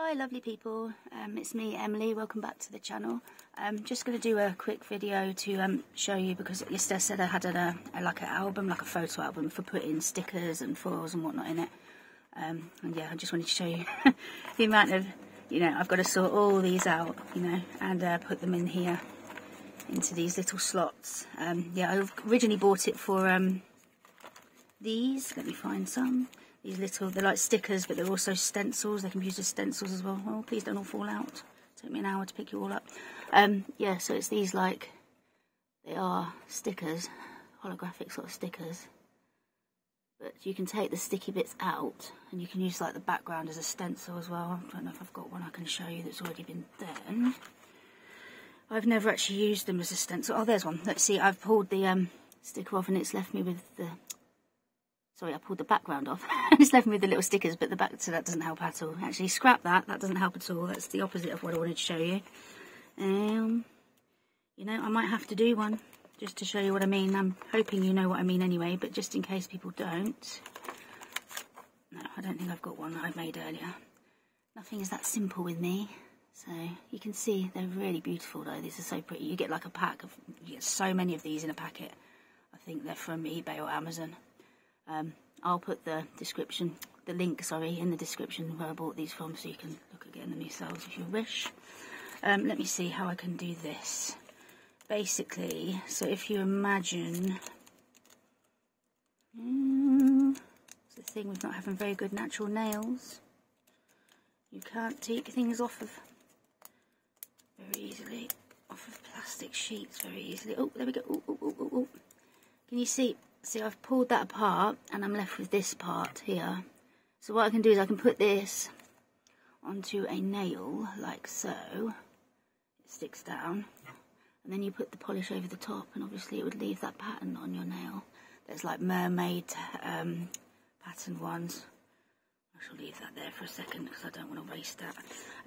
Hi lovely people, um, it's me Emily, welcome back to the channel. I'm um, just going to do a quick video to um, show you because yesterday I said I had a, a, like an album, like a photo album for putting stickers and foils and whatnot in it. Um, and yeah, I just wanted to show you the amount of, you know, I've got to sort all these out, you know, and uh, put them in here into these little slots. Um, yeah, I originally bought it for um, these, let me find some these little, they're like stickers, but they're also stencils. They can be used as stencils as well. Oh, please don't all fall out. Take me an hour to pick you all up. Um, yeah, so it's these like, they are stickers, holographic sort of stickers. But you can take the sticky bits out and you can use like the background as a stencil as well. I don't know if I've got one I can show you that's already been done. I've never actually used them as a stencil. Oh, there's one. Let's see, I've pulled the um, sticker off and it's left me with the Sorry, I pulled the background off. it's left me with the little stickers, but the back, so that doesn't help at all. Actually, scrap that. That doesn't help at all. That's the opposite of what I wanted to show you. Um, you know, I might have to do one just to show you what I mean. I'm hoping you know what I mean anyway, but just in case people don't. No, I don't think I've got one that I made earlier. Nothing is that simple with me. So you can see they're really beautiful though. These are so pretty. You get like a pack of, you get so many of these in a packet. I think they're from eBay or Amazon. Um, I'll put the description, the link, sorry, in the description where I bought these from so you can look at getting them yourselves if you wish. Um, let me see how I can do this. Basically, so if you imagine... Mm, it's the thing with not having very good natural nails. You can't take things off of very easily, off of plastic sheets very easily. Oh, there we go. Can you see? See, I've pulled that apart and I'm left with this part here. So what I can do is I can put this onto a nail like so. It sticks down. And then you put the polish over the top and obviously it would leave that pattern on your nail. There's like mermaid um, pattern ones. I shall leave that there for a second because I don't want to waste that.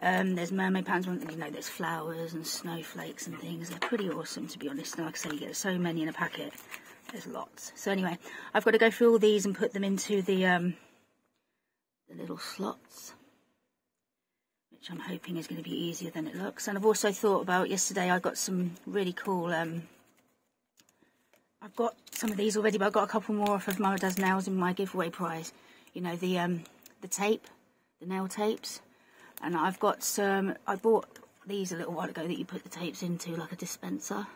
Um, there's mermaid patterns, you know, there's flowers and snowflakes and things. They're pretty awesome to be honest. Like I say, you get so many in a packet. There's lots. So anyway, I've got to go through all these and put them into the, um, the little slots, which I'm hoping is going to be easier than it looks. And I've also thought about, yesterday I got some really cool, um, I've got some of these already, but I've got a couple more off of Mama Does Nails in my giveaway prize. You know, the, um, the tape, the nail tapes. And I've got some, I bought these a little while ago that you put the tapes into like a dispenser.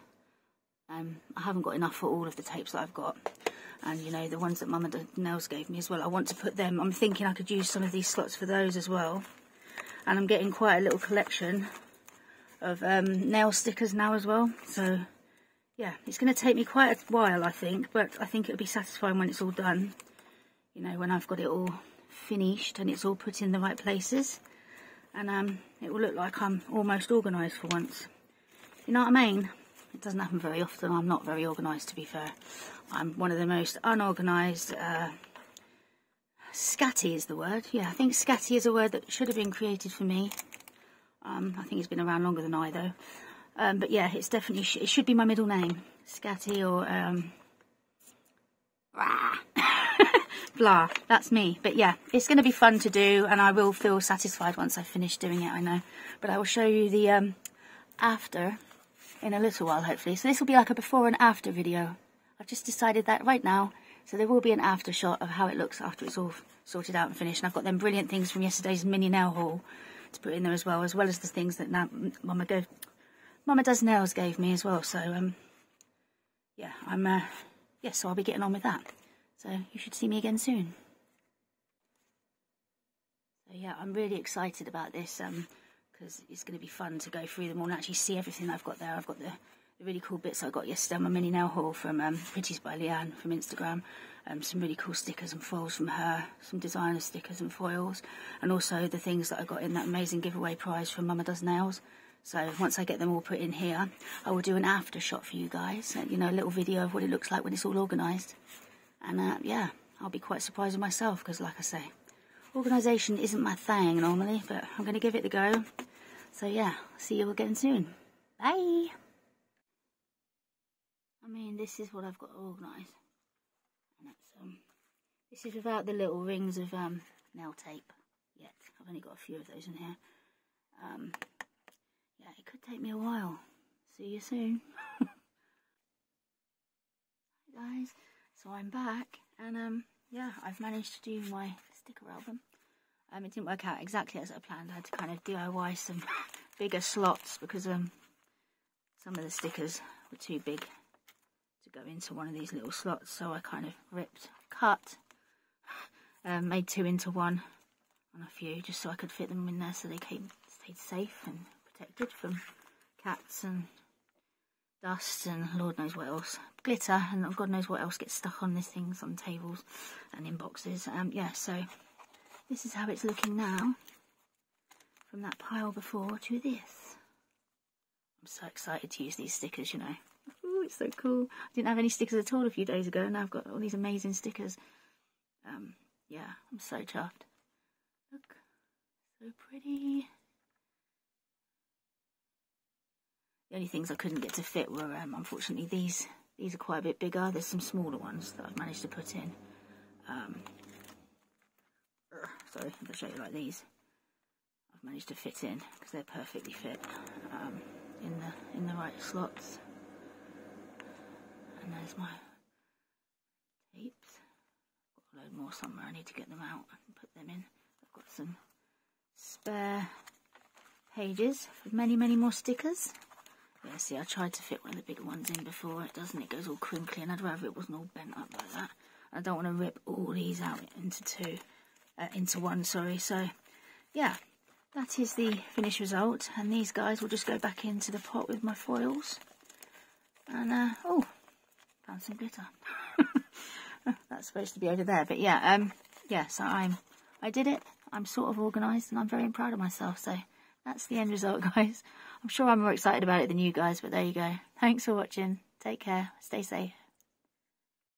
Um, I haven't got enough for all of the tapes that I've got. And, you know, the ones that Mama Nails gave me as well. I want to put them, I'm thinking I could use some of these slots for those as well. And I'm getting quite a little collection of um, nail stickers now as well. So, yeah, it's going to take me quite a while, I think. But I think it'll be satisfying when it's all done. You know, when I've got it all finished and it's all put in the right places. And um, it will look like I'm almost organised for once. You know what I mean? It doesn't happen very often. I'm not very organised, to be fair. I'm one of the most unorganised. Uh, scatty is the word. Yeah, I think scatty is a word that should have been created for me. Um, I think it's been around longer than I, though. Um, but yeah, it's definitely, sh it should be my middle name. Scatty or, um, blah, that's me. But yeah, it's going to be fun to do and I will feel satisfied once I finish doing it, I know. But I will show you the um, after in a little while, hopefully. So this will be like a before and after video. I've just decided that right now. So there will be an after shot of how it looks after it's all sorted out and finished. And I've got them brilliant things from yesterday's mini nail haul to put in there as well, as well as the things that now Mama, go, Mama Does Nails gave me as well. So, um, yeah, I'm, uh, yeah, so I'll be getting on with that. So you should see me again soon. So yeah, I'm really excited about this. Um, because it's going to be fun to go through them all and actually see everything I've got there. I've got the, the really cool bits I got yesterday, my mini nail haul from um, Pretties by Leanne from Instagram. Um, some really cool stickers and foils from her, some designer stickers and foils, and also the things that I got in that amazing giveaway prize from Mama Does Nails. So once I get them all put in here, I will do an after shot for you guys, uh, you know, a little video of what it looks like when it's all organised. And uh, yeah, I'll be quite surprised with myself because like I say, Organisation isn't my thing normally, but I'm going to give it a go. So yeah, see you again soon. Bye! I mean, this is what I've got to organise. um, this is without the little rings of um, nail tape. yet. I've only got a few of those in here. Um, yeah, it could take me a while. See you soon. guys, so I'm back and um, yeah, I've managed to do my sticker album. Um, it didn't work out exactly as I planned. I had to kind of DIY some bigger slots because um, some of the stickers were too big to go into one of these little slots. So I kind of ripped, cut, um, made two into one on a few just so I could fit them in there so they came, stayed safe and protected from cats and dust and Lord knows what else. Glitter and God knows what else gets stuck on these things on tables and in boxes. Um, yeah, so this is how it's looking now from that pile before to this. I'm so excited to use these stickers, you know. Ooh, it's so cool. I didn't have any stickers at all a few days ago and I've got all these amazing stickers. Um, yeah, I'm so chuffed. Look, so pretty. The only things I couldn't get to fit were, um, unfortunately, these. These are quite a bit bigger. There's some smaller ones that I've managed to put in. Um, sorry, if I show you like these, I've managed to fit in because they're perfectly fit um, in the in the right slots. And there's my tapes. Got a load more somewhere. I need to get them out and put them in. I've got some spare pages with many, many more stickers. Yeah, see, I tried to fit one of the bigger ones in before. It doesn't. It goes all crinkly, and I'd rather it wasn't all bent up like that. I don't want to rip all these out into two, uh, into one, sorry. So, yeah, that is the finished result. And these guys will just go back into the pot with my foils. And, uh, oh, found some glitter. That's supposed to be over there. But, yeah, um, yeah, so I'm, I did it. I'm sort of organised, and I'm very proud of myself. So, that's the end result, guys. I'm sure I'm more excited about it than you guys, but there you go. Thanks for watching. Take care. Stay safe.